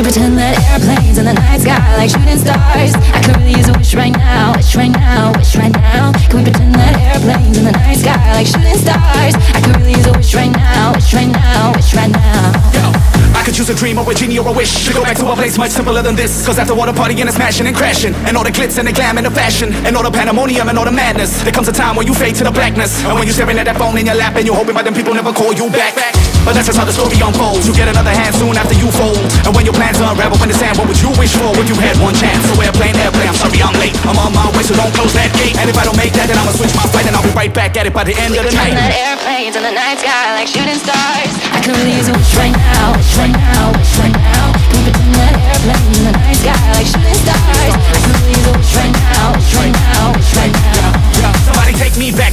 we pretend that airplanes in the night sky like shooting stars? I could really use a wish right now, wish right now, wish right now. Can we pretend that airplanes in the night sky like shooting stars? I could really use a wish right now, wish right now, wish right now. I could choose a dream or a genie or a wish To go back to a place much simpler than this Cause after all the partying and smashing and crashing And all the glitz and the glam and the fashion And all the pandemonium and all the madness There comes a time when you fade to the blackness And when you're staring at that phone in your lap And you're hoping by them people never call you back. back But that's just how the story unfolds. You get another hand soon after you fold. And when your plans unravel in the sand What would you wish for if you had one chance? So airplane, airplane, I'm sorry I'm late. I'm on my way so don't close that gate. And if I don't make that then I'ma switch my flight And I'll be right back at it by the end of the night. that airplanes in the night sky like shooting stars. I could really use a wish right now, wish right now,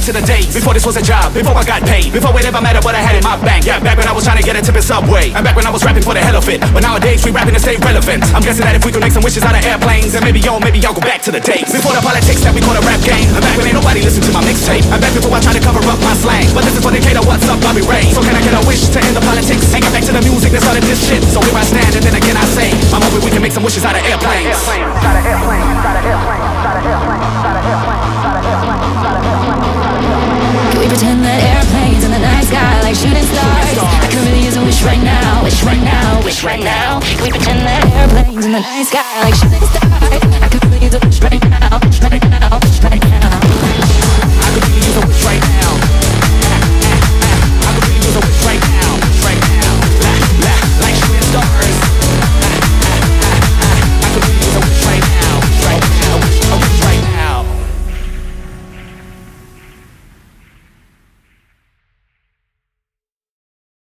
to the days Before this was a job, before I got paid Before it ever mattered what I had in my bank. Yeah, back when I was trying to get a tip in Subway And back when I was rapping for the hell of it. But nowadays we rapping to stay relevant. I'm guessing that if we could make some wishes out of airplanes And maybe yo, maybe y'all go back to the days. Before the politics that we call a rap game. And back when ain't nobody listened to my mixtape. And back before I tried to cover up my slang. But this is for Decatur, what's up, Bobby Ray. So can I get a wish to end the politics? And get back to the music that started this shit. So here I stand and then again I say I'm hoping we can make some wishes out of airplanes pretend that airplanes in the night sky like shooting stars? I could really use a wish right now, wish right now, wish right now. Can we pretend that airplanes in the night sky like shooting stars? I could really use a wish right now,